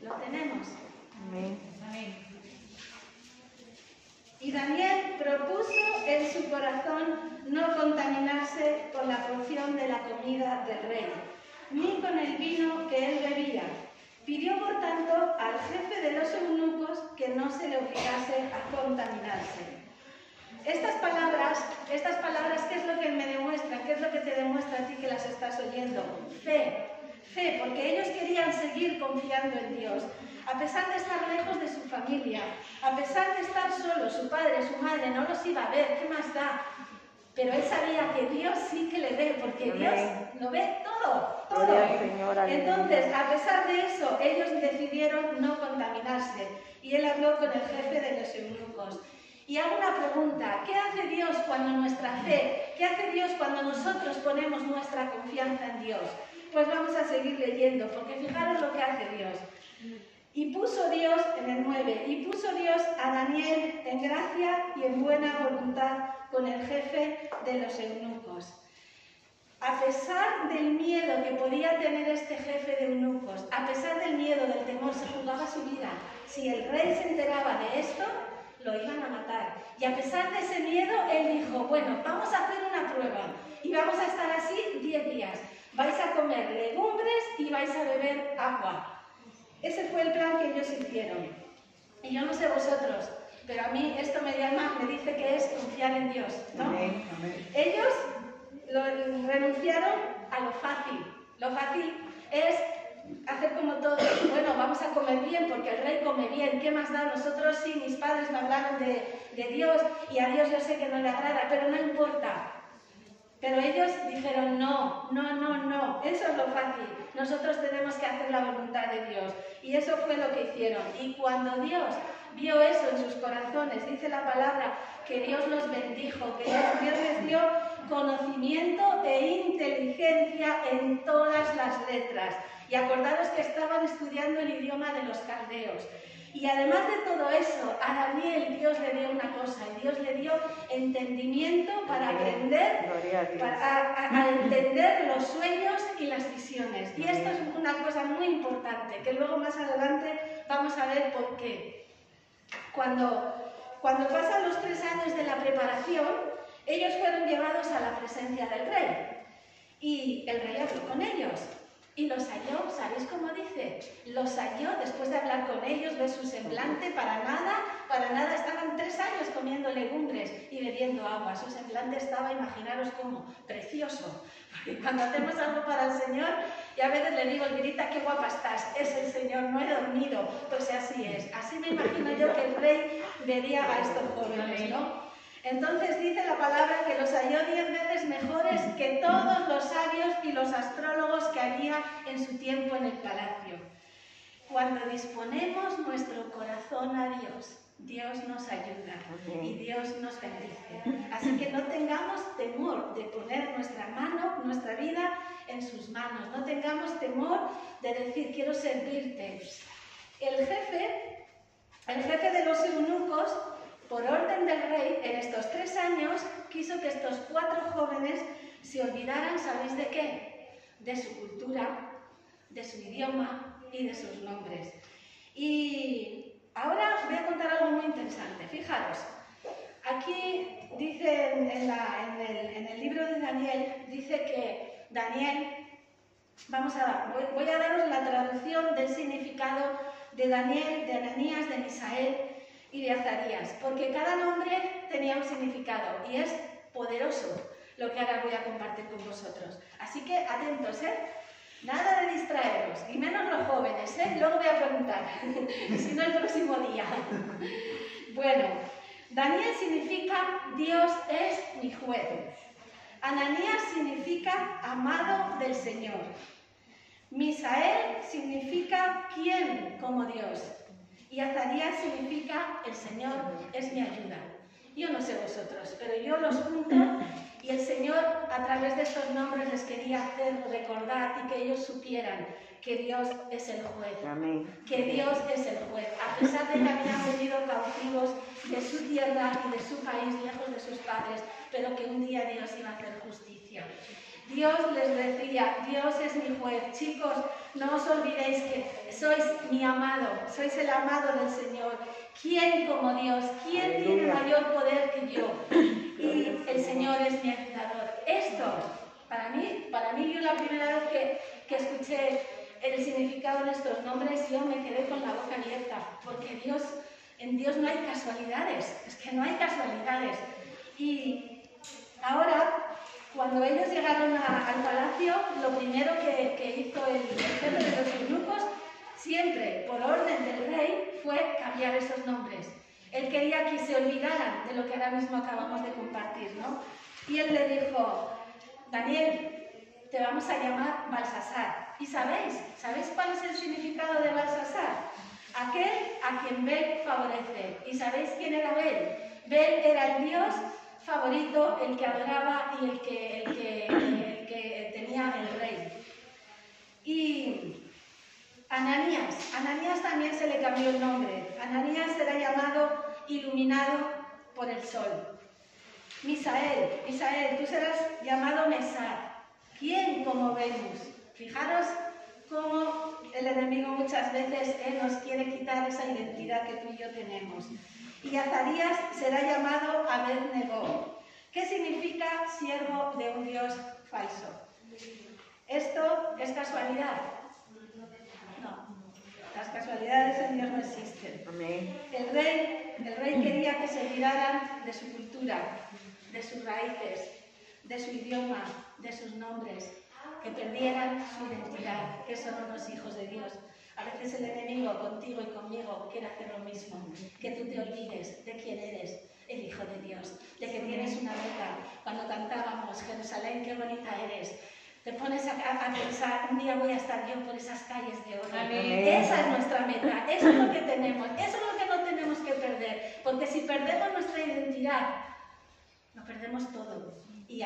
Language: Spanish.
¿Lo tenemos? Amén. Y Daniel propuso en su corazón no contaminarse con la porción de la comida del rey, ni con el vino que él bebía. Pidió, por tanto, al jefe de los eunucos que no se le obligase a contaminarse. Estas palabras, estas palabras, ¿qué es lo que me demuestran? ¿Qué es lo que te demuestra a ti que las estás oyendo? Fe, fe, porque ellos querían seguir confiando en Dios. A pesar de estar lejos de su familia, a pesar de estar solo, su padre, su madre no los iba a ver, ¿qué más da? Pero él sabía que Dios sí que le ve, porque Dios lo ve todo, todo. Entonces, a pesar de eso, ellos decidieron no contaminarse. Y él habló con el jefe de los eunucos. Y hago una pregunta, ¿qué hace Dios cuando nuestra fe, qué hace Dios cuando nosotros ponemos nuestra confianza en Dios? Pues vamos a seguir leyendo, porque fijaros lo que hace Dios. Y puso Dios, en el 9, y puso Dios a Daniel en gracia y en buena voluntad con el jefe de los eunucos. A pesar del miedo que podía tener este jefe de eunucos, a pesar del miedo, del temor, se jugaba su vida. Si el rey se enteraba de esto, lo iban a matar. Y a pesar de ese miedo, él dijo, bueno, vamos a hacer una prueba y vamos a estar así 10 días. Vais a comer legumbres y vais a beber agua. Ese fue el plan que ellos hicieron. Y yo no sé vosotros, pero a mí esto me llama, me dice que es confiar en Dios. Ellos renunciaron a lo fácil. Lo fácil es hacer como todos. Bueno, vamos a comer bien porque el rey come bien. ¿Qué más da? Nosotros sí, mis padres me hablaron de, de Dios y a Dios yo sé que no le agrada, pero no importa. Pero ellos dijeron, no, no, no, no, eso es lo fácil. Nosotros tenemos que hacer la voluntad de Dios. Y eso fue lo que hicieron. Y cuando Dios vio eso en sus corazones, dice la palabra que Dios los bendijo, que Dios les dio conocimiento e inteligencia en todas las letras. Y acordaros que estaban estudiando el idioma de los caldeos. Y además de todo eso, a Daniel Dios le dio una cosa, y Dios le dio entendimiento para aprender, para entender los sueños y las visiones. Y esto es una cosa muy importante, que luego más adelante vamos a ver por qué. Cuando, cuando pasan los tres años de la preparación, ellos fueron llevados a la presencia del rey. Y el rey habló con ellos. Y los halló, ¿sabéis cómo dice? Los halló después de hablar con ellos, de su semblante, para nada, para nada, estaban tres años comiendo legumbres y bebiendo agua. Su semblante estaba, imaginaros cómo, precioso. Porque cuando hacemos algo para el Señor, y a veces le digo, Elvirita, qué guapa estás, es el Señor, no he dormido. Pues así es. Así me imagino yo que el rey vería a estos jóvenes, ¿no? Entonces dice la palabra que los halló diez veces mejores que todos los sabios y los astrólogos que había en su tiempo en el palacio. Cuando disponemos nuestro corazón a Dios, Dios nos ayuda y Dios nos bendice. Así que no tengamos temor de poner nuestra mano, nuestra vida en sus manos. No tengamos temor de decir, quiero servirte. El jefe, el jefe de los eunucos por orden del rey, en estos tres años quiso que estos cuatro jóvenes se olvidaran, ¿sabéis de qué? De su cultura, de su idioma y de sus nombres. Y ahora os voy a contar algo muy interesante. Fijaros, aquí dice en, el, libro de Daniel, dice que Daniel, vamos a, voy, voy a daros la traducción del significado de Daniel, de Ananías, de Misael y de Azarías, porque cada nombre tenía un significado y es poderoso lo que ahora voy a compartir con vosotros. Así que atentos, ¿eh? Nada de distraeros, y menos los jóvenes, ¿eh? Luego voy a preguntar, si no el próximo día. bueno, Daniel significa Dios es mi juez. Ananías significa amado del Señor. Misael significa quién como Dios. Y Azarías significa el Señor es mi ayuda. Yo no sé vosotros, pero yo los junto y el Señor a través de estos nombres les quería hacer recordar y que ellos supieran que Dios es el juez. Que Dios es el juez. A pesar de que habían venido cautivos de su tierra y de su país, lejos de sus padres, pero que un día Dios iba a hacer justicia. Dios les decía, Dios es mi juez. Chicos, no os olvidéis que sois mi amado, sois el amado del Señor. ¿Quién como Dios? ¿Quién tiene mayor poder que yo? El Señor es mi ayudador. Esto, para mí, para mí yo la primera vez que, que escuché el significado de estos nombres, yo me quedé con la boca abierta, porque Dios, en Dios no hay casualidades, es que no hay casualidades. Y ahora cuando ellos llegaron al palacio, lo primero que, hizo el, jefe de los eunucos, siempre por orden del rey, fue cambiar esos nombres. Él quería que se olvidaran de lo que ahora mismo acabamos de compartir, ¿no? Y él le dijo, Daniel, te vamos a llamar Balsasar. ¿Y sabéis? ¿Sabéis cuál es el significado de Balsasar? Aquel a quien Bel favorece. ¿Y sabéis quién era Bel? Bel era el dios favorito, el que adoraba y el que, el que, tenía el rey. Y Ananías, Ananías también se le cambió el nombre. Ananías será llamado iluminado por el sol. Misael, Misael, tú serás llamado Mesar. ¿Quién como Venus? Fijaros cómo el enemigo muchas veces nos quiere quitar esa identidad que tú y yo tenemos y Azarías será llamado Abednego, ¿Qué significa siervo de un Dios falso. ¿Esto es casualidad? No, las casualidades en Dios no existen. El rey, el rey quería que se olvidaran de su cultura, de sus raíces, de su idioma, de sus nombres, que perdieran su identidad, que son unos hijos de Dios. A veces el enemigo contigo y conmigo quiere hacer lo mismo, que tú te olvides de quién eres, el Hijo de Dios, de que tienes una meta. Cuando cantábamos, Jerusalén, qué bonita eres, te pones a, pensar, un día voy a estar yo por esas calles de oro. Esa es nuestra meta, eso es lo que tenemos, eso es lo que que perder, porque si perdemos nuestra identidad, lo perdemos todo.